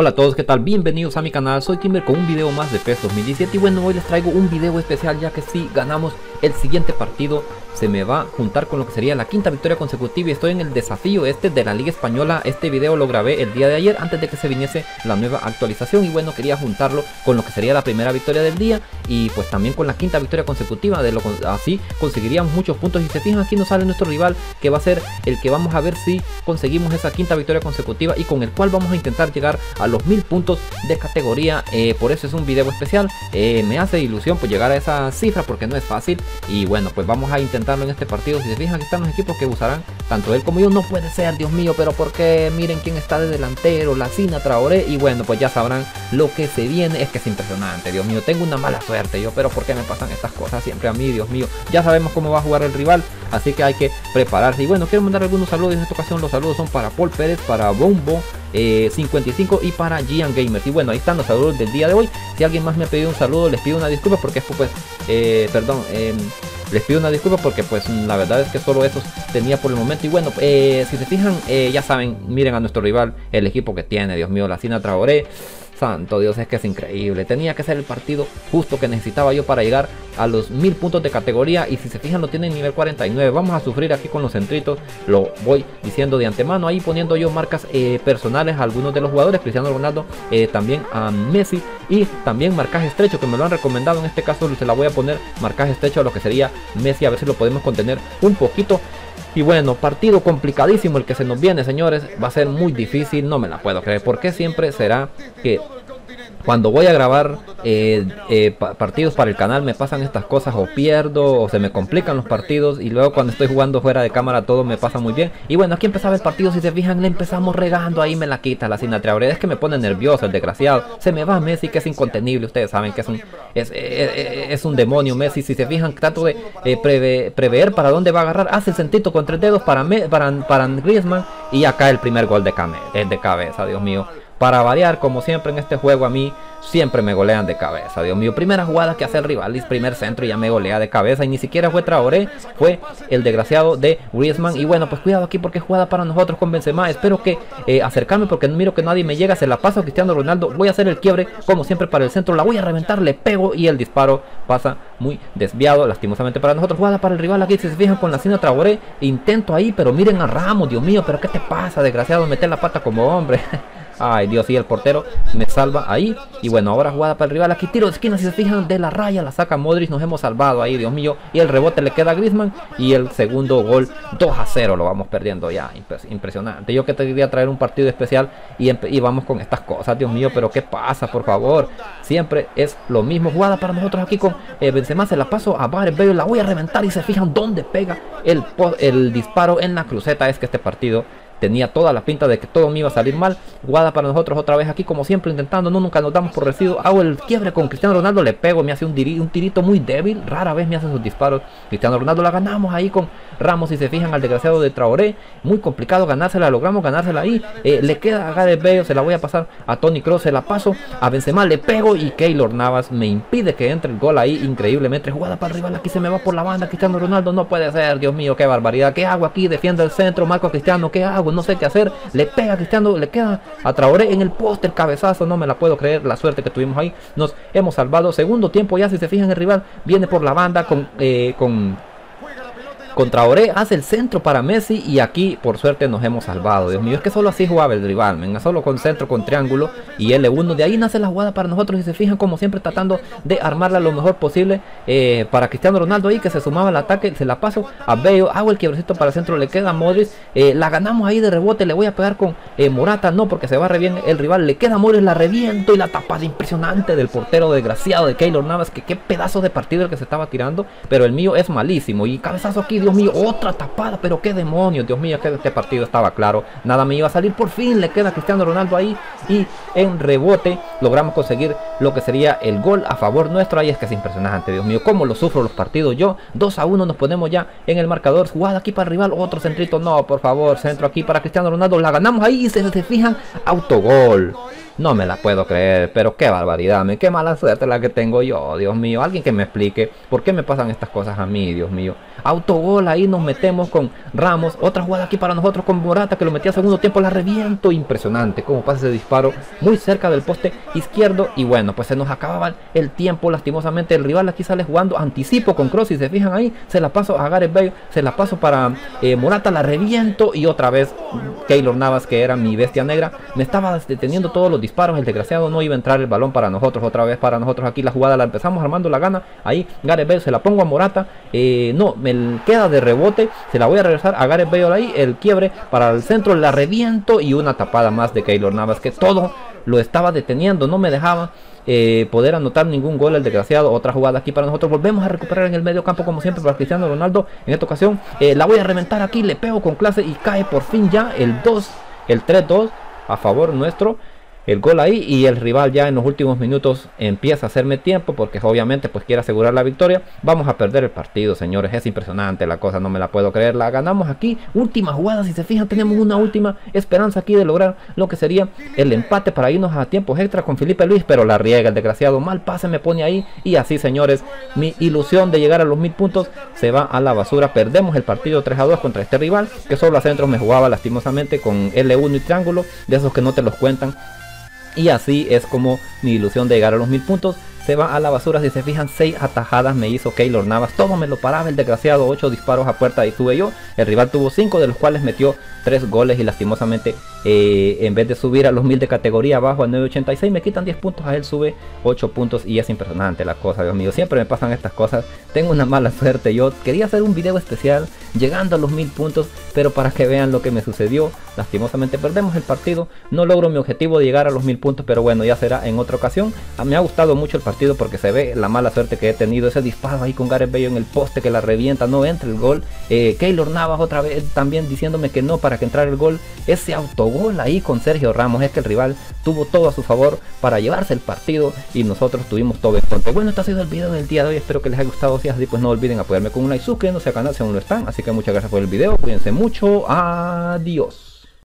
Hola a todos, ¿qué tal? Bienvenidos a mi canal, soy Kimber con un video más de PES 2017 y bueno, hoy les traigo un video especial ya que si ganamos el siguiente partido se me va a juntar con lo que sería la quinta victoria consecutiva y estoy en el desafío este de la Liga Española. Este video lo grabé el día de ayer antes de que se viniese la nueva actualización y bueno, quería juntarlo con lo que sería la primera victoria del día y pues también con la quinta victoria consecutiva, de lo así conseguiríamos muchos puntos y se fijan aquí nos sale nuestro rival que va a ser el que vamos a ver si conseguimos esa quinta victoria consecutiva y con el cual vamos a intentar llegar a los mil puntos de categoría, eh, por eso es un video especial, eh, me hace ilusión pues llegar a esa cifra porque no es fácil y bueno pues vamos a intentar en este partido. Si se fijan, están los equipos que usarán tanto él como yo. No puede ser, Dios mío, pero porque miren quién está de delantero, la Sina Traoré. Y bueno, pues ya sabrán lo que se viene. Es que es impresionante, Dios mío. Tengo una mala suerte yo, pero ¿por qué me pasan estas cosas siempre a mí, Dios mío? Ya sabemos cómo va a jugar el rival, así que hay que prepararse. Y bueno, quiero mandar algunos saludos. En esta ocasión, los saludos son para Paul Pérez, para Bombo. 55 eh, y para Gian Gamers y bueno ahí están los saludos del día de hoy si alguien más me ha pedido un saludo les pido una disculpa porque pues eh, perdón eh, les pido una disculpa porque pues la verdad es que solo esos tenía por el momento. Y bueno, eh, si se fijan, eh, ya saben, miren a nuestro rival, el equipo que tiene, Dios mío, la Cina Traoré. Santo Dios, es que es increíble. Tenía que ser el partido justo que necesitaba yo para llegar a los mil puntos de categoría. Y si se fijan, lo tiene en nivel 49. Vamos a sufrir aquí con los centritos. Lo voy diciendo de antemano. Ahí poniendo yo marcas eh, personales a algunos de los jugadores. Cristiano Ronaldo, eh, también a Messi. Y también marcaje estrecho, que me lo han recomendado. En este caso, se la voy a poner marcaje estrecho a lo que sería Messi. A ver si lo podemos contener un poquito. Y bueno, partido complicadísimo el que se nos viene, señores. Va a ser muy difícil, no me la puedo creer. Porque siempre será que cuando voy a grabar eh, eh, partidos para el canal me pasan estas cosas o pierdo o se me complican los partidos y luego cuando estoy jugando fuera de cámara todo me pasa muy bien. Y bueno, aquí empezaba el partido, si se fijan, le empezamos regando, ahí me la quita la sinatria. Es que me pone nervioso el desgraciado. Se me va Messi que es incontenible, ustedes saben que es un, es, es, un demonio Messi. Si se fijan, trato de eh, prever para dónde va a agarrar. Hace el sentito con tres dedos para, para, para Griezmann y acá el primer gol de, de cabeza, Dios mío. Para variar, como siempre en este juego, a mí siempre me golean de cabeza. Dios mío, primera jugada que hace el rival, primer centro y ya me golea de cabeza. Y ni siquiera fue Traoré, fue el desgraciado de Griezmann. Y bueno, pues cuidado aquí porque es jugada para nosotros con Benzema. Espero que eh, acercarme porque no miro que nadie me llega. Se la paso a Cristiano Ronaldo. Voy a hacer el quiebre, como siempre, para el centro. La voy a reventar, le pego y el disparo pasa muy desviado, lastimosamente para nosotros. Jugada para el rival aquí, si se fijan con la Cina Traoré. Intento ahí, pero miren a Ramos, Dios mío, pero ¿qué te pasa, desgraciado? Meter la pata como hombre. Ay, Dios, y el portero me salva ahí. Y bueno, ahora jugada para el rival. Aquí tiro de esquina, si se fijan, de la raya la saca Modric. Nos hemos salvado ahí, Dios mío. Y el rebote le queda a Griezmann. Y el segundo gol, 2 a 0, lo vamos perdiendo ya. Impresionante. Yo que te quería traer un partido especial y, vamos con estas cosas, Dios mío. Pero ¿qué pasa, por favor? Siempre es lo mismo. Jugada para nosotros aquí con eh, Benzema. Se la paso a Barre Bello. La voy a reventar y se fijan dónde pega el disparo en la cruceta. Es que este partido tenía toda la pinta de que todo me iba a salir mal. Guada para nosotros otra vez aquí, como siempre, intentando. No, nunca nos damos por residuo. Hago el quiebre con Cristiano Ronaldo, le pego, me hace un, tirito muy débil. Rara vez me hace sus disparos. Cristiano Ronaldo la ganamos ahí con Ramos, si se fijan, al desgraciado de Traoré. Muy complicado ganársela, logramos ganársela ahí. Eh, le queda a Gareth Bale, se la voy a pasar a Tony Cross, se la paso a Benzema, le pego y Keylor Navas me impide que entre el gol ahí increíblemente. Jugada para el rival, aquí se me va por la banda. Cristiano Ronaldo no puede ser, Dios mío, qué barbaridad. ¿Qué hago aquí? Defiende el centro, Marco Cristiano, ¿qué hago? No sé qué hacer. Le pega a Cristiano, le queda a Traoré en el poste, el cabezazo, no me la puedo creer, la suerte que tuvimos ahí. Nos hemos salvado. Segundo tiempo ya, si se fijan, el rival viene por la banda con, eh, con contra Ore hace el centro para Messi y aquí por suerte nos hemos salvado. Dios mío, es que solo así jugaba el rival, venga, solo con centro, con triángulo y L1. De ahí nace la jugada para nosotros y se fijan como siempre tratando de armarla lo mejor posible eh, para Cristiano Ronaldo ahí que se sumaba al ataque. Se la paso a Bello, hago el quiebrecito para el centro, le queda a Modric. Eh, la ganamos ahí de rebote, le voy a pegar con eh, Morata, no porque se va re bien el rival. Le queda a Modric, la reviento y la tapada impresionante del portero desgraciado de Keylor Navas. Que qué pedazo de partido el que se estaba tirando, pero el mío es malísimo. Y cabezazo aquí, Dios mío, otra tapada, pero qué demonios, Dios mío, que este partido estaba claro, nada me iba a salir, por fin le queda Cristiano Ronaldo ahí y en rebote logramos conseguir lo que sería el gol a favor nuestro, ahí es que es impresionante, Dios mío, cómo lo sufro los partidos, yo 2 a 1 nos ponemos ya en el marcador, jugada aquí para el rival, otro centrito, no, por favor, centro aquí para Cristiano Ronaldo, la ganamos ahí y se, se fijan, autogol. No me la puedo creer, pero qué barbaridad, me qué mala suerte la que tengo yo, Dios mío. Alguien que me explique por qué me pasan estas cosas a mí, Dios mío. Autogol ahí nos metemos con Ramos. Otra jugada aquí para nosotros con Morata que lo metía segundo tiempo. La reviento. Impresionante cómo pasa ese disparo muy cerca del poste izquierdo. Y bueno, pues se nos acababa el tiempo. Lastimosamente el rival aquí sale jugando anticipo con Cross. Y se fijan ahí, se la paso a Gareth Bale. Se la paso para eh, Morata. La reviento. Y otra vez Keylor Navas, que era mi bestia negra, me estaba deteniendo todos los disparos. El desgraciado no iba a entrar el balón para nosotros. Otra vez para nosotros aquí la jugada la empezamos armando la gana. Ahí Gareth Bale se la pongo a Morata. Eh, no, me queda de rebote. Se la voy a regresar a Gareth Bale ahí. El quiebre para el centro. La reviento. Y una tapada más de Keylor Navas. Que todo lo estaba deteniendo. No me dejaba eh, poder anotar ningún gol el desgraciado. Otra jugada aquí para nosotros. Volvemos a recuperar en el medio campo como siempre para Cristiano Ronaldo. En esta ocasión eh, la voy a reventar aquí. Le pego con clase y cae por fin ya el 2, el 3-2 a favor nuestro el gol ahí y el rival ya en los últimos minutos empieza a hacerme tiempo porque obviamente pues quiere asegurar la victoria. Vamos a perder el partido, señores. Es impresionante la cosa, no me la puedo creer. La ganamos aquí. Última jugada, si se fijan, tenemos una última esperanza aquí de lograr lo que sería el empate para irnos a tiempos extra con Felipe Luis, pero la riega el desgraciado. Mal pase me pone ahí y así, señores, mi ilusión de llegar a los mil puntos se va a la basura. Perdemos el partido 3 a 2 contra este rival que solo a centros me jugaba lastimosamente con L1 y triángulo, de esos que no te los cuentan y así es como mi ilusión de llegar a los mil puntos se va a la basura. Si se fijan, 6 atajadas me hizo Keylor Navas. Todo me lo paraba el desgraciado. 8 disparos a puerta y tuve yo. El rival tuvo 5 de los cuales metió 3 goles y lastimosamente eh, en vez de subir a los 1000 de categoría abajo a 986 me quitan 10 puntos. A él sube 8 puntos y es impresionante la cosa, Dios mío. Siempre me pasan estas cosas. Tengo una mala suerte. Yo quería hacer un video especial llegando a los 1000 puntos, pero para que vean lo que me sucedió, lastimosamente perdemos el partido. No logro mi objetivo de llegar a los 1000 puntos, pero bueno, ya será en otra ocasión. A me ha gustado mucho el partido porque se ve la mala suerte que he tenido. Ese disparo ahí con Gareth Bale en el poste que la revienta, no entra el gol. Eh, Keylor Navas otra vez también diciéndome que no para que entrara el gol. Ese autogol ahí con Sergio Ramos es que el rival tuvo todo a su favor para llevarse el partido y nosotros tuvimos todo en contra. Bueno, este ha sido el video del día de hoy. Espero que les haya gustado. Si es así, pues no olviden apoyarme con un like, suscribiéndose al canal si aún no están. Así que muchas gracias por el video. Cuídense mucho. Adiós.